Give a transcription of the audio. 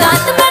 दांत में